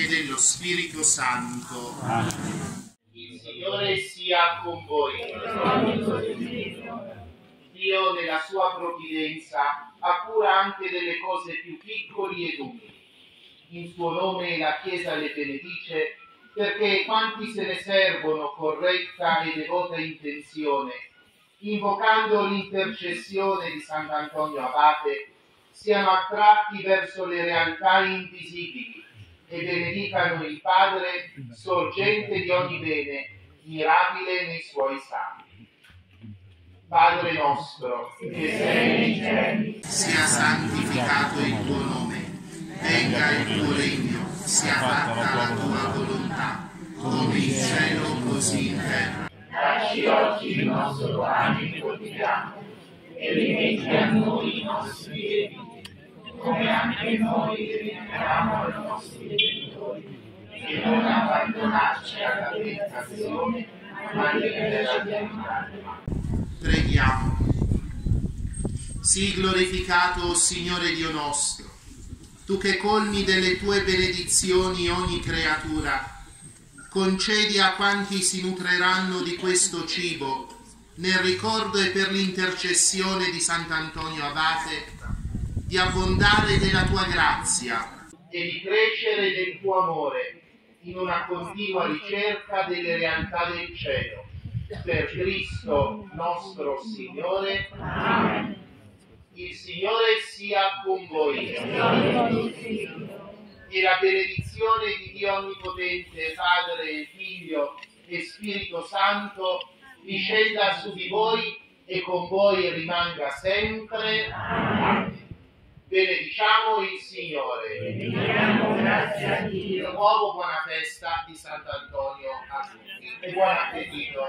e dello Spirito Santo. Il Signore sia con voi. Dio nella sua provvidenza ha cura anche delle cose più piccoli ed umili. In suo nome la Chiesa le benedice perché quanti se ne servono con retta e devota intenzione, invocando l'intercessione di Sant'Antonio Abate, siano attratti verso le realtà invisibili e benedicano il Padre, sorgente di ogni bene, mirabile nei suoi santi. Padre nostro, che sei nei cieli, sia santificato il tuo nome, venga il tuo regno, sia fatta la tua volontà, come in cielo così in terra. Dacci oggi il nostro pane quotidiano e rimetti a noi i nostri debiti, come anche noi rimettiamo ai nostri debitori. E non abbandonarci alla tentazione, ma liberaci dal male. Preghiamo. Sii glorificato, o Signore Dio nostro, tu che colmi delle tue benedizioni ogni creatura, concedi a quanti si nutreranno di questo cibo, nel ricordo e per l'intercessione di Sant'Antonio Abate, di abbondare della tua grazia e di crescere del tuo amore in una continua ricerca delle realtà del cielo. Per Cristo nostro Signore. Il Signore sia con voi. E la benedizione di Dio Onnipotente, Padre, Figlio e Spirito Santo discenda su di voi e con voi rimanga sempre. Benediciamo il Signore. Diamo grazie a Di Dio. nuovo buona festa di Sant'Antonio a tutti e buon appetito.